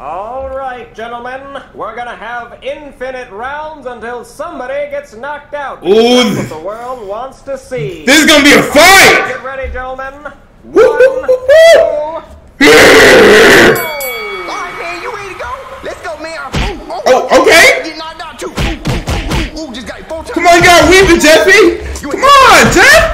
All right, gentlemen, we're gonna have infinite rounds until somebody gets knocked out. Ooh. That's what the world wants to see. This is gonna be a fight! Get ready, gentlemen. Woo, One, two, All right, man, you ready to go? Let's go, man. Ooh, ooh, Oh, okay. Come on, you gotta weave it, Jeffy! Come on, Jeff!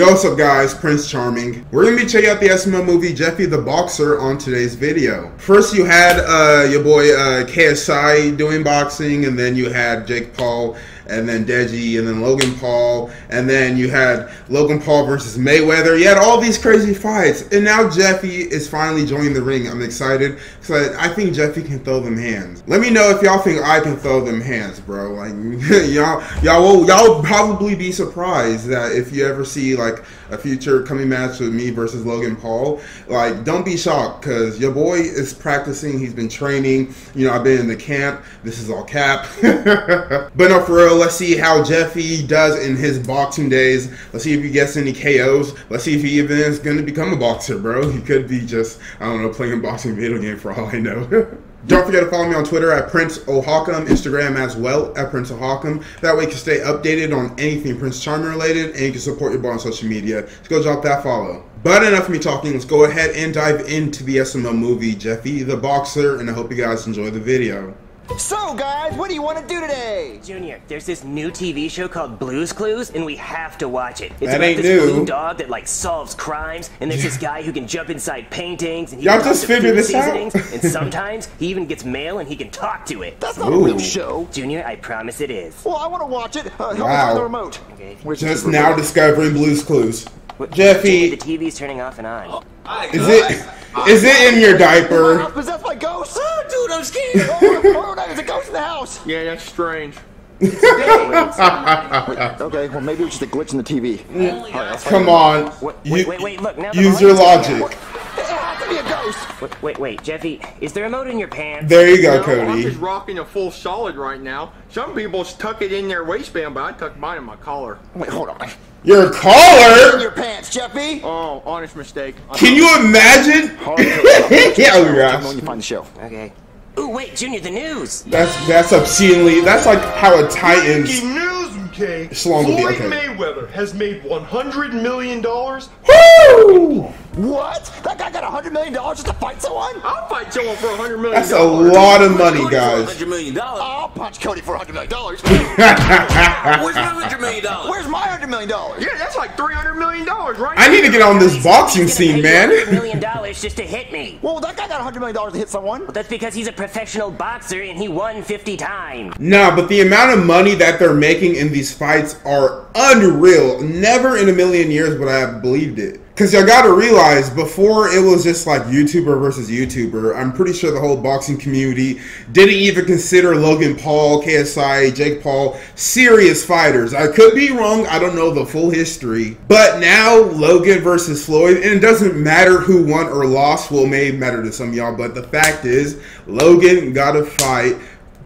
Yo, what's up guys? Prince Charming. We're gonna be checking out the SML movie Jeffy the Boxer on today's video. First you had uh, your boy uh, KSI doing boxing, and then you had Jake Paul, and then Deji, and then Logan Paul, and then you had Logan Paul versus Mayweather. You had all these crazy fights, and now Jeffy is finally joining the ring. I'm excited because I, I think Jeffy can throw them hands. Let me know if y'all think I can throw them hands, bro. Like y'all, y'all will, y'all will probably be surprised that if you ever see like a future coming match with me versus Logan Paul, like don't be shocked because your boy is practicing. He's been training. You know, I've been in the camp. This is all cap. but no, for real. Let's see how Jeffy does in his boxing days. Let's see if he gets any KOs. Let's see if he even is going to become a boxer, bro. He could be just I don't know playing a boxing video game for all I know. Don't forget to follow me on Twitter at Prince Ohakam, Instagram as well at Prince Ohakam. That way you can stay updated on anything Prince Charming related and you can support your boy on social media. So go drop that follow. But enough of me talking, let's go ahead and dive into the SML movie, Jeffy the Boxer, and I hope you guys enjoy the video. So, guys, what do you want to do today? Junior, there's this new TV show called Blues Clues, and we have to watch it. It's That about ain't this new. blue dog that like solves crimes, and there's this guy who can jump inside paintings, and he Y'all can just talk to figured food this out? and sometimes he even gets mail and he can talk to it. That's not Ooh. a real show. Junior, I promise it is. Well, I want to watch it. Uh, help me Wow. find the remote. Okay. Where's the Just remote? now discovering Blue's Clues. What- Jeffy, Junior, the TV's turning off and on. is it is it in your Am I diaper? possessed by ghosts? Oh, dude, I'm scared. oh, there's a ghost in the house. Yeah, that's strange. Okay, well, maybe it's just a glitch in the TV. Come on. Wait, wait, wait, wait, look. Now Use your volume's turning logic. It has to be a ghost. Wait, wait, wait, Jeffy, is there a remote in your pants? There you go, No, I'm just rocking a full solid right now. Some people tuck it in their waistband, but I tuck mine in my collar. Wait, hold on. Your In collar? your pants, Jeffy. Oh, honest mistake. I- Can you imagine? yeah, Tell me gosh. when you find the show. Okay. Ooh, wait, Junior, the news. That's that's obscenely. That's like how a Titans. Breaking news, okay? Shalom be Floyd okay. Mayweather has made 100 million dollars. Woo! What? That guy got a hundred million dollars just to fight someone? I'll fight someone for a hundred million. That's a lot of money, guys. $100 million. dollars. I'll punch Cody for a hundred million dollars. Where's my $100 million? Where's my hundred million dollars? Yeah, that's like three hundred million dollars, right? I need to get on this boxing He's scene, pay you man. $100 million just to hit me. Well, that guy got a hundred million dollars to hit someone. That's because he's a professional boxer and he won 50 times. Nah, but the amount of money that they're making in these fights are unreal. Never in a million years would I have believed it. Cause y'all gotta realize before it was just like YouTuber versus YouTuber, I'm pretty sure the whole boxing community didn't even consider Logan Paul, KSI, Jake Paul serious fighters. I could be wrong, I don't know the full history. But now Logan versus Floyd, and it doesn't matter who won or lost, well may matter to some y'all, but the fact is Logan got to fight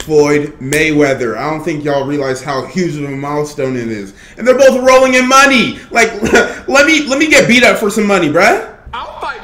Floyd Mayweather. I don't think y'all realize how huge of a milestone it is. And they're both rolling in money. Like let me let me get beat up for some money, bruh.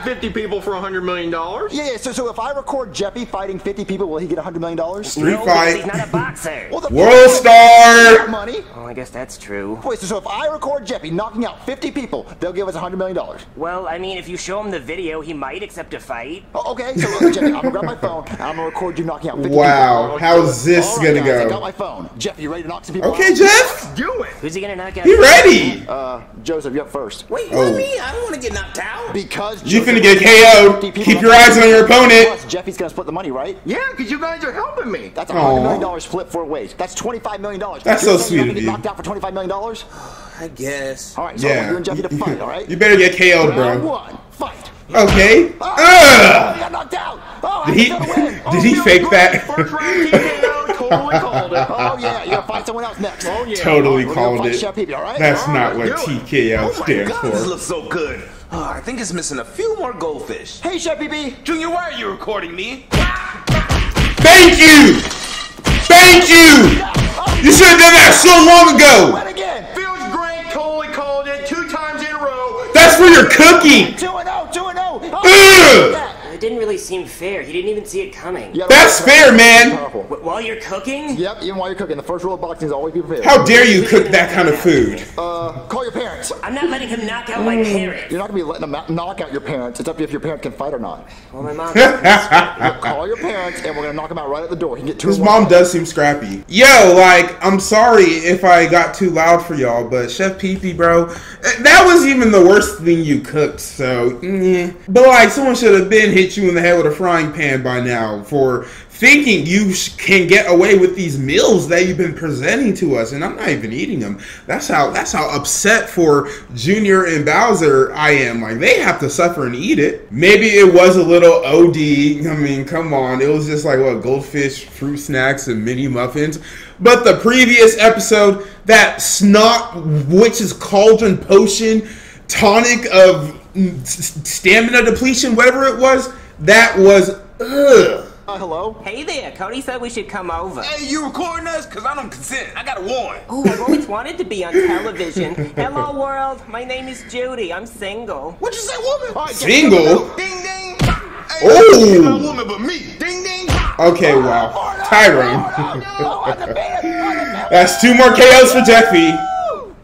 I'll fight fifty people for a hundred million dollars. Yeah, yeah. So, so if I record Jeffy fighting fifty people, will he get a hundred million dollars? Street no, fight. he's not a boxer. Well, the World star. money. oh, I guess that's true. Wait, so, so if I record Jeffy knocking out fifty people, they'll give us a hundred million dollars. Well, I mean, if you show him the video, he might accept a fight. Oh, okay, so look, Jeffy, I'm gonna grab my phone and I'm gonna record you knocking out 50 Wow, people. how's this All right, gonna go? I got my phone. Jeff, you ready to knock some people Okay, out? Jeff. Do it. Who's he gonna knock out? Be ready. Uh, Joseph, you up first. Wait, Oh. me? I don't want to get knocked out. Because You Joseph finna get KO'd. Keep your eyes on your opponent. Jeffy's gonna split the money, right? Yeah, because you guys are helping me. That's a hundred million dollars split four ways. That's twenty-five million dollars. That's so saying you're sweet gonna of get you. knocked out for twenty-five million dollars. I guess. All right, so Yeah. you and Jeffy to fight. All right. You better get KO'd, Round bro. one, fight. Okay. Oh, Ugh. he got knocked out. Oh, Did he think he's gonna win. did oh, he fake great. that? First round TKO, totally called it. Oh yeah, you're gonna fight someone else next. Oh yeah. Totally We're called it. Chef Peepee, all right? That's All not right, what do it. TKO Oh my stands god, this for. looks so good. Oh, I think it's missing a few more goldfish. Hey, Chef Peepee. Junior, why are you recording me? Thank you. Thank you. You should have done that so long ago. Win again. Feels great, totally cooking. 2 and 0, 2 and 0. Ugh. It didn't really seem fair. He didn't even see it coming. That's fair, man. Wh- While you're cooking? Yep, even while you're cooking, the first rule of boxing is always be prepared. How dare you cook that kind of food? Uh, call your parents. I'm not letting him knock out my parents. You're not gonna be letting him knock out your parents. It's up to you if your parents can fight or not. Well, my mom. Call your parents, and we're gonna knock him out right at the door. He can get two. His mom fight. does seem scrappy. Yo, like, I'm sorry if I got too loud for y'all, but Chef Pee bro, eh, that was even the worst thing you cooked, so, yeah. But, like, someone should have been hit you in the head with a frying pan by now for thinking you can get away with these meals that you've been presenting to us, and I'm not even eating them. That's how, that's how upset for Junior and Bowser I am. Like, they have to suffer and eat it. Maybe it was a little OD. I mean, come on. It was just like, what, goldfish, fruit snacks, and mini muffins. But the previous episode, that snot witch's cauldron potion, tonic of mm, stamina depletion, whatever it was, that was, ugh. Uh, hello. Hey there, Cody said we should come over. Hey, you recording us? Cause I don't consent. I got a warrant. Oh, I've always wanted to be on television. Hello, world. My name is Judy. I'm single. What you say, woman? All right, Single? Ding ding. Oh. no woman but me. Ding ding. Okay, wow. Tyrone. Oh, undefeated, undefeated. That's two more KOs for Jeffy.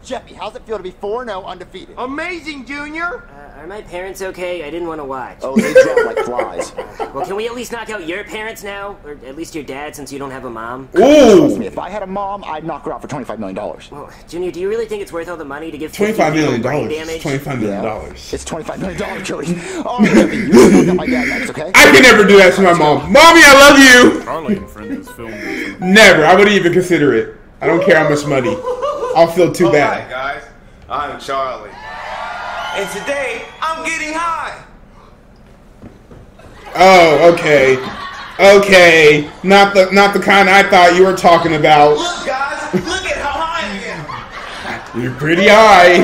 Jeffy, how's it feel to be 4 0 undefeated? Amazing, Junior. Are my parents okay? I didn't want to watch. Oh, they drop like flies. Well, can we at least knock out your parents now? Or at least your dad, since you don't have a mom? Trust me, Ooh. if I had a mom, I'd knock her out for $25 million. Well, Junior, do you really think it's worth all the money to give 50 $25 million. people brain damage? $25 million. dollars. It's $25 million, Cody. Oh, you're gonna knock out my dad next, okay? I can never do that to my mom. Mommy, I love you. Charlie and Friends is filmed. Never. I wouldn't even consider it. I don't care how much money. I'll feel too Hi bad. guys, I'm Charlie. And today I'm getting high. Oh, okay. Okay. Not the not the kind I thought you were talking about. Look guys, look at how high I am. You're pretty high.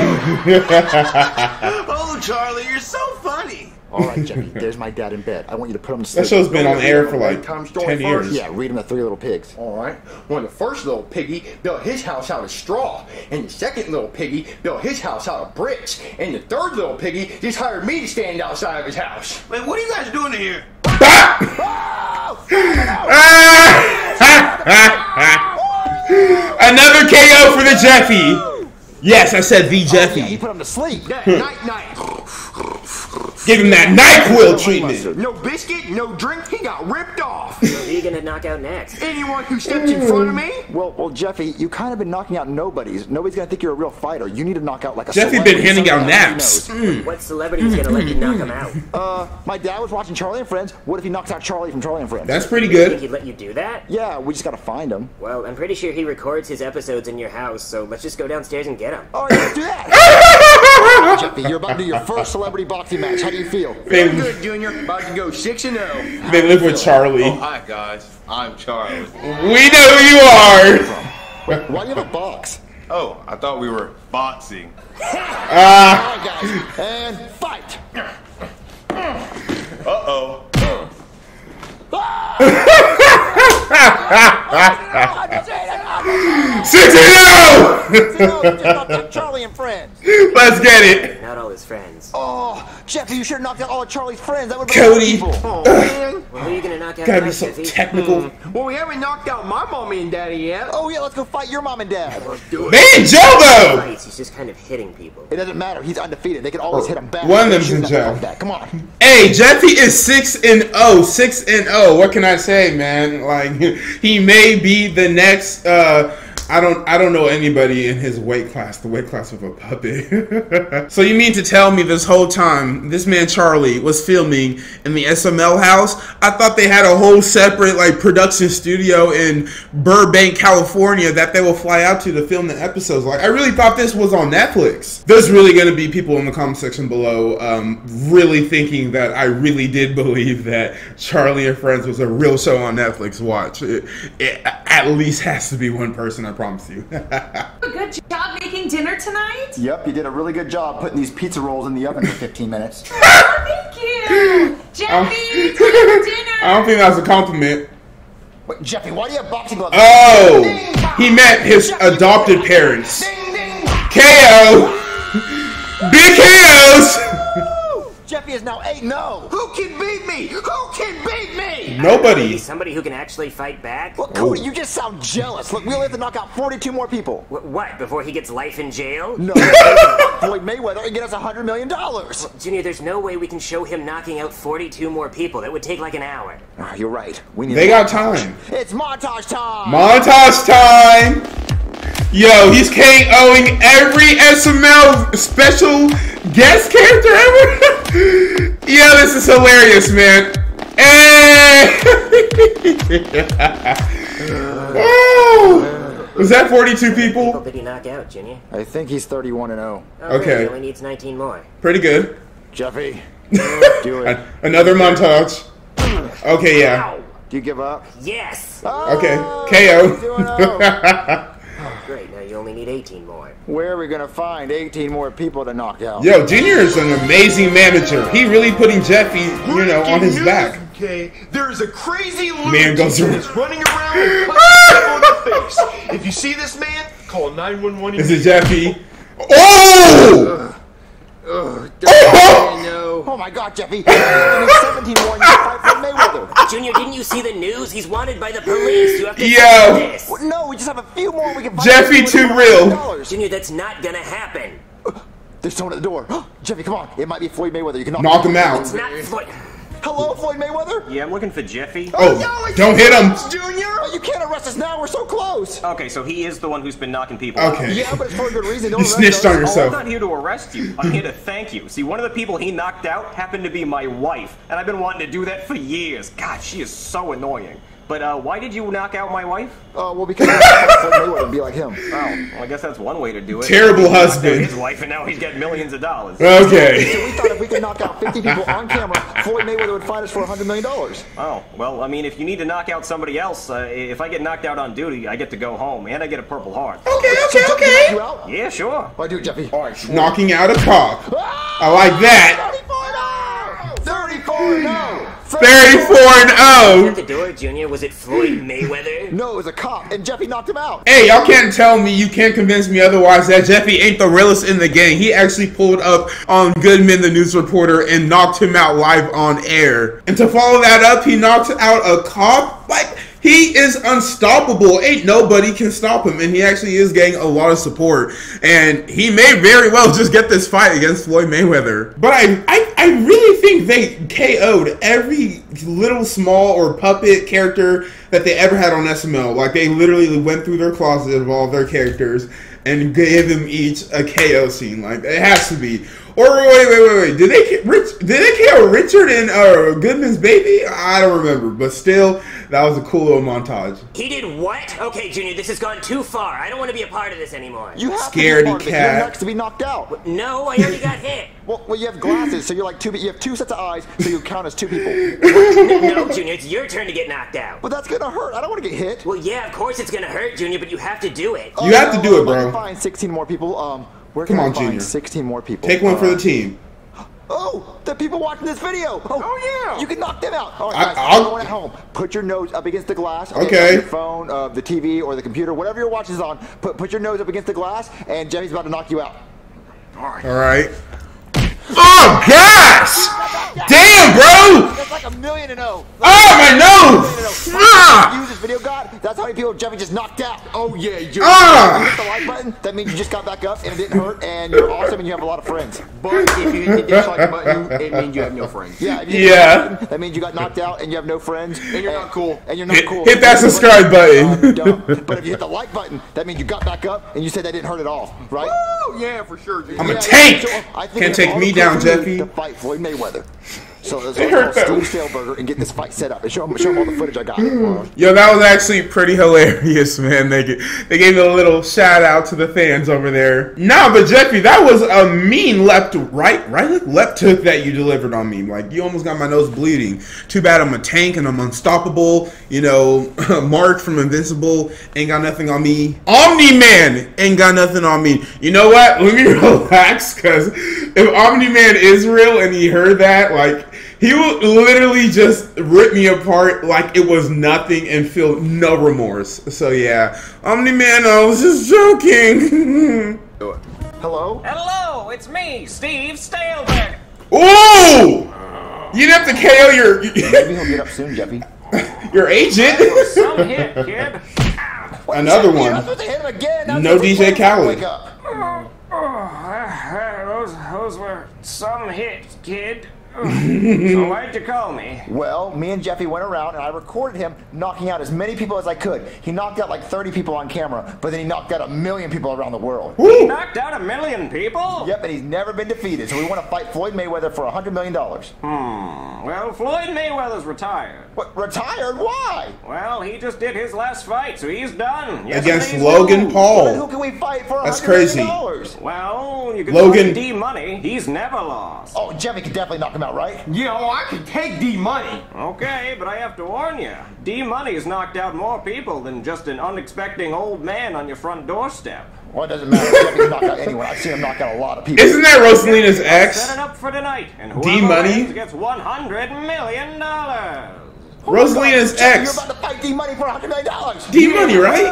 Oh Charlie, you're so funny. All right, Jeffy, there's my dad in bed. I want you to put him to sleep. that sleep. show's been on air for like Bedtime story 10 years. first? Yeah, read him the Three Little Pigs. All right. When the first little piggy built his house out of straw, and the second little piggy built his house out of bricks, and the third little piggy just hired me to stand outside of his house. Man, what are you guys doing in here? Another KO for the Jeffy. Yes, I said the oh, Yeah, he put him to sleep. Night night. Give him that NyQuil treatment. No biscuit, no drink, he got ripped off. Who are you gonna knock out next? Anyone who steps in front of me, Well, well, Jeffy, you kind of been knocking out nobodies. Nobody's gonna think you're a real fighter. You need to knock out like a. Jeffy celebrity, been handing out naps. knows. What celebrity's gonna let you knock him out? Uh, my dad was watching Charlie and Friends. What if he knocks out Charlie from Charlie and Friends? That's pretty good. You think good. he'd let you do that? yeah, we just gotta find him. Well, I'm pretty sure he records his episodes in your house, so let's just go downstairs and get him. All right, let's do that. Jeffy, you're about to do your first celebrity boxing match. How do you feel? They, good Junior, about to go six and oh. zero. they live with Charlie. Hi guys, I'm Charlie. We know who you are. Wait, why do you have a box? Oh, I thought we were boxing. Ah, All right, guys, and fight. Uh oh. six and oh! Charlie and Friends. Let's get it. Not all his friends. Oh, Jeffy, you should have knocked out all of Charlie's friends. That would have Cody. been people. Oh man. Well, who are you gonna knock out Gotta be so Jeffy? technical. Well, we haven't knocked out my mommy and daddy yet. Oh yeah, let's go fight your mom and dad. They in jail though. Fights, He's just kind of hitting people. It doesn't matter. He's undefeated. They can always hit him back. One of them's Shoot in jail. like. Come on. Hey, Jeffy is six and oh, six and oh. What can I say, man? Like he may be the next. uh I don't. I don't know anybody in his weight class. The weight class of a puppy. so you mean to tell me this whole time this man Charlie was filming in the SML house? I thought they had a whole separate like production studio in Burbank, California that they will fly out to to film the episodes. Like I really thought this was on Netflix. There's really going to be people in the comment section below um, really thinking that I really did believe that Charlie and Friends was a real show on Netflix. Watch it, it at least has to be one person. I promise you. A good job making dinner tonight. Yep, you did a really good job putting these pizza rolls in the oven for 15 minutes. Oh, thank you, Jeffy. Um, time for dinner. I don't think that's a compliment. Wait, Jeffy, why do you have boxing gloves? Oh, he met his adopted parents. KO. Big KOs. Jeffy is now 8 0. Who can beat me? Who can beat me? Nobody. Somebody who can actually fight back? Well, Cody, you just sound jealous. Look, we only have to knock out 42 more people. Wh- What, before he gets life in jail? No, Floyd Mayweather and get us $100 million. Junior, there's no way we can show him knocking out 42 more people. That would take like an hour. Ah, you're right. We need They got time. It's montage time. Montage time! Yo, he's KOing every SML special guest character ever. Yo, this is hilarious, man. Hey! oh! Was that 42 People people? did he knock out, Junior? I think he's 31 and 0. Oh, oh good, Okay. He only needs 19 more. Pretty good. Jeffy, do it. Another montage. Okay, yeah. Do you give up? Yes! Oh, okay, Oh, KO. 2 and 0. Great, now you only need 18 more. Where are we gonna find 18 more people to knock out? Yo, Junior is an amazing manager. He really putting Jeffy, you know, on his Breaking back. news, Okay, there is a crazy Man lunatic goes around- is running around and punching people in the face. If you see this man, call 911 Is it Jeffy? Oh! Oh! Oh my god, Jeffy! 17 more you fight for Mayweather. Junior, didn't you see the news? He's wanted by the police. You have to Yo. this. What? No, we just have a few more. We can fight Jeffy too $100 real. Junior, that's not gonna happen. Uh, there's someone at the door. Jeffy, come on. It might be Floyd Mayweather. You can knock, Knock him out. It's not Floyd. Hello, Floyd Mayweather? Yeah, I'm looking for Jeffy. Oh, oh no! don't hit him. Junior? Oh, you can't arrest us now. We're so close. Okay, so he is the one who's been knocking people out. Okay. Yeah, but it's for a good reason. Don't You snitched us. on Oh, I'm not here to arrest you. I'm here to thank you. See, one of the people he knocked out happened to be my wife, and I've been wanting to do that for years. God, she is so annoying. But uh, why did you knock out my wife? Oh, well, because I want Floyd Mayweather and be like him. Oh, well, I guess that's one way to do it. Terrible He knocked out husband. His wife, and now he's getting millions of dollars. Okay. So we thought if we could knock out 50 people on camera, Floyd Mayweather would fight us for $100 million. Oh, well, I mean, if you need to knock out somebody else, uh, if I get knocked out on duty, I get to go home, and I get a Purple Heart. Okay, okay, Knock you out? Yeah, sure. Why do it, Jeffy? All right, sure. Knocking out a cop. I like that. 34 no! 34 and At 0. the door, Junior, was it Floyd Mayweather? No, it was a cop, and Jeffy knocked him out. Hey, y'all can't tell me, you can't convince me otherwise that Jeffy ain't the realest in the gang. He actually pulled up on Goodman, the news reporter, and knocked him out live on air. And to follow that up, he knocked out a cop. Like, he is unstoppable. Ain't nobody can stop him. And he actually is getting a lot of support. And he may very well just get this fight against Floyd Mayweather. But I, I, I really think they KO'd every little small or puppet character that they ever had on SML. Like they literally went through their closet of all their characters and gave them each a KO scene. Like it has to be. Or wait, wait, wait, wait. Did they ki- Rich? Did they KO Richard and uh, Goodman's baby? I don't remember, but still, that was a cool little montage. He did what? Okay, Junior, this has gone too far. I don't want to be a part of this anymore. You have Scaredy to be a part of it. cat. You're next to be knocked out. No, I already got hit. Well, well, you have glasses, so you're like two. You have two sets of eyes, so you count as two people. No, Junior, it's your turn to get knocked out. But that's gonna hurt. I don't want to get hit. Well, yeah, of course it's gonna hurt, Junior, but you have to do it. You have to do it, I bro. can find 16 more people. Um, where Come can I on, find Junior. 16 more people? Take one for Uh, the team. Oh, the people watching this video. Oh, Oh, yeah. You can knock them out. All right, I- guys, I'll- everyone at home, put your nose up against the glass. Okay. Your phone, uh, the TV, or the computer, whatever your watch is on. Put put your nose up against the glass, and Jeffy's about to knock you out. All right. Oh gosh! Damn, bro! That's like a million and oh. Oh my nose! Ah! Use this video, God. That's how many people Jeffy just knocked out. Oh, yeah, you Ah! You hit the like button. That means you just got back up and it didn't hurt, and you're awesome, and you have a lot of friends. But if you hit the dislike button, it means you have no friends. Yeah. If you hit Yeah. button, that means you got knocked out and you have no friends. And you're not cool. And you're not Hit- cool. hit that subscribe button. Um, but if you hit the like button, that means you got back up and you said that didn't hurt at all, right? Oh, yeah, for sure, dude. I'm a tank. so I think Can't take me down, tools we need Jeffy. To fight Floyd Mayweather. So let's though. Steve Sailberger and get this fight set up and show him, show him all the footage I got. Yo, that was actually pretty hilarious, man. They they gave a little shout out to the fans over there. Nah, but Jeffy, that was a mean left right right hook left hook that you delivered on me. Like you almost got my nose bleeding. Too bad I'm a tank and I'm unstoppable. You know, Mark from Invincible ain't got nothing on me. Omni Man ain't got nothing on me. You know what? Let me relax, cause if Omni Man is real and he heard that, like. He will literally just rip me apart like it was nothing and feel no remorse. So yeah, Omni Man, I was just joking. Hello? Hello, it's me, Steve Stealberg. Ooh! You'd have to KO your Maybe he'll get up soon, Jeffy. your agent. Some hit, kid. Another Jeffy, I was one. supposed to hit him again. Now No DJ waiting for him to Khaled. wake up. Oh, oh, oh, those, those were some hits, kid. so why'd you call me? Well, me and Jeffy went around and I recorded him knocking out as many people as I could. He knocked out like 30 people on camera, but then he knocked out a million people around the world. Woo! Knocked out a million people? Yep, and he's never been defeated. So we want to fight Floyd Mayweather for $100 million. Hmm. Well, Floyd Mayweather's retired. What, retired? Why? Well, he just did his last fight, so he's done. Yes, Against he's Logan Paul. Well, who can we fight for That's 100 million crazy. dollars? Well, you can Logan- Logan D Money. He's never lost. Oh, Jeffy could definitely knock him out, right? Yeah, oh, I can take D money. Okay, but I have to warn you. D Money's knocked out more people than just an unexpected old man on your front doorstep. Well, it doesn't matter. Jeffy can knock out anyone. I've seen him knock out a lot of people. Isn't that Rosalina's Set ex? it up for tonight, and D-Money gets one hundred million dollars. Rosalina's Jeffy, ex. You're about to fight D Money for $100 million. D Money, right?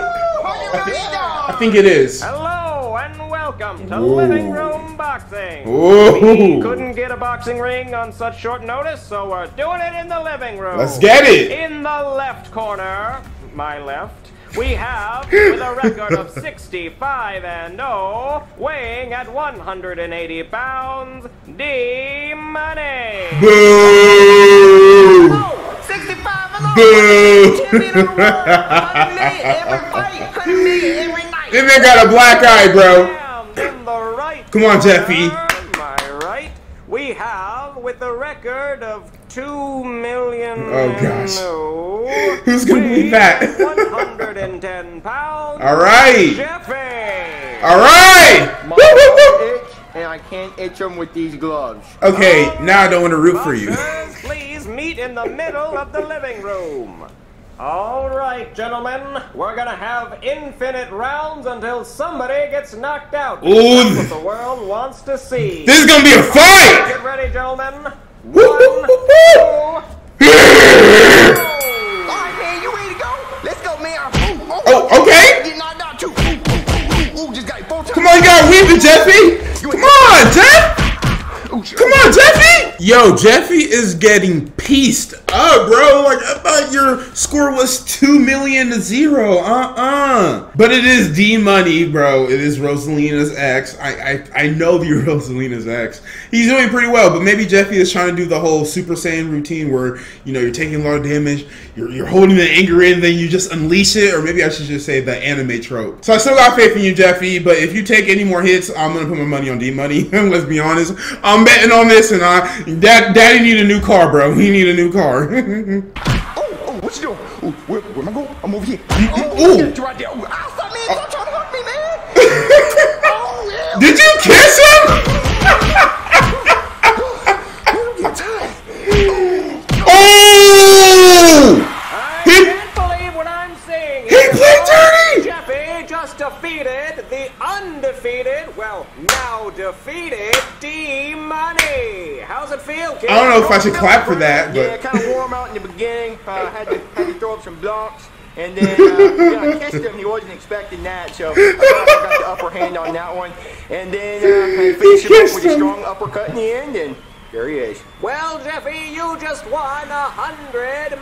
I think it is. Hello and welcome to Ooh. Living Room Boxing. Ooh. We couldn't get a boxing ring on such short notice, so we're doing it in the living room. Let's get it. In the left corner, my left, we have, with a record of 65 and 0, weighing at 180 pounds, D Money. Boo! 65 and 0. Boo! champion of the world. 100 million every fight, 100 million every night. This man got a black eye, bro. And in the right Come on, Jeffy. corner, My right, we have with a record of two million. Oh, gosh. No, Who's gonna be that? One hundred and ten pounds. All right. Jeffy. All right. My Woo, woo, woo. itch, and I can't itch them with these gloves. Okay, now I don't want to root for you. Please meet in the middle of the living room. All right, gentlemen, we're gonna have infinite rounds until somebody gets knocked out. Ooh. That's what the world wants to see. This is gonna be a fight. Get ready, gentlemen. Woo, woo, One, woo, woo. two, All right, man, you ready to go? Let's go, man. Ooh, ooh. Oh, okay. Come on, you gotta weave it, Jeffy. Come on, Jeff. Come on, Jeffy. Yo, Jeffy is getting pieced up, bro. Like I thought your score was two million to zero. Uh uh But it is D Money, bro. It is Rosalina's ex. I I I know you're Rosalina's ex. He's doing pretty well, but maybe Jeffy is trying to do the whole Super Saiyan routine where you know you're taking a lot of damage, you're you're holding the anger in, then you just unleash it, or maybe I should just say the anime trope. So I still got faith in you, Jeffy. But if you take any more hits, I'm gonna put my money on D Money. Let's be honest. I'm betting on this, and I dad, Daddy need a new car, bro. He need a new car. Oh, oh, what you doing? Ooh, where, where am I going? I'm over here. Ooh. Oh, yeah, you right there. Ooh, ah, stop, man. Stop trying to hurt me, man. oh, yeah. Did you kiss him? I don't know if I should clap for that, Yeah, but kind of warm out in the beginning. Uh, had to had to throw up some blocks. And then uh, yeah, I kissed him. He wasn't expecting that, so I got the upper hand on that one. And then uh, I finished him up with a strong uppercut in the end, and there he is. Well, Jeffy, you just won a hundred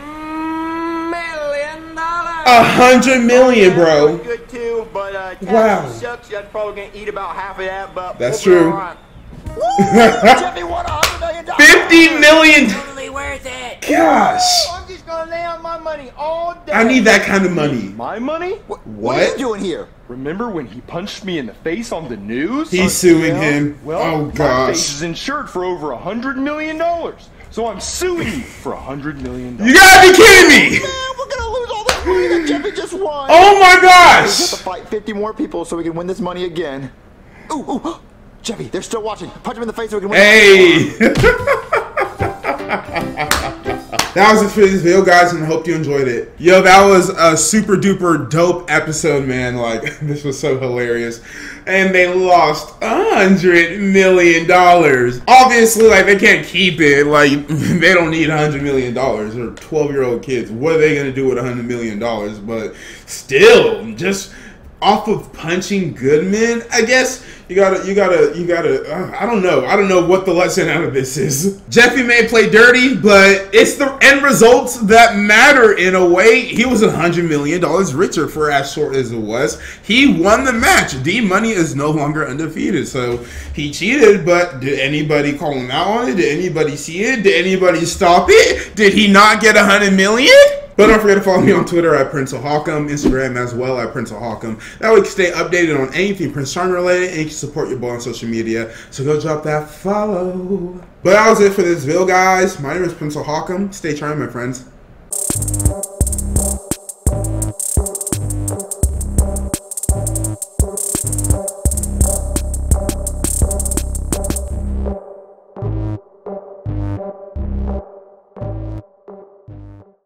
million dollars. a hundred million, Yeah, bro. Good too, but uh, Wow. sucks. That's probably gonna eat about half of that, but That's we'll true. Jeffy won a $100 million. Fifty million. Totally worth it. Gosh, oh, I'm just gonna lay on my money all day. I need that kind of money. My money? What, what are you doing here? Remember when he punched me in the face on the news? He's uh, suing Yeah. him. Well, Oh my face gosh, is insured for over a hundred million dollars. So I'm suing you for a hundred million dollars. you gotta be kidding me! Man, we're gonna lose all this money that Jeffy just won. Oh my gosh! We have to fight 50 more people so we can win this money again. Ooh, ooh, Jeffy, they're still watching. Punch him in the face so we can win. Hey! that was it for this video, guys, and I hope you enjoyed it. Yo, that was a super duper dope episode, man. Like, this was so hilarious. And they lost a hundred million dollars. Obviously, like, they can't keep it. Like, they don't need a hundred million dollars. They're 12 year old kids. What are they gonna do with a hundred million dollars? But still, just off of punching Goodman, I guess You gotta, you gotta, you gotta. Uh, I don't know. I don't know what the lesson out of this is. Jeffy may play dirty, but it's the end results that matter in a way. He was a hundred million dollars richer for as short as it was. He won the match. D Money is no longer undefeated, so he cheated. But did anybody call him out on it? Did anybody see it? Did anybody stop it? Did he not get a hundred million? But don't forget to follow me on Twitter at Prince Ohakam, Instagram as well at Prince Ohakam. That way you can stay updated on anything Prince Charming related and you can support your boy on social media. So go drop that follow. But that was it for this video, guys. My name is Prince Ohakam. Stay charming, my friends.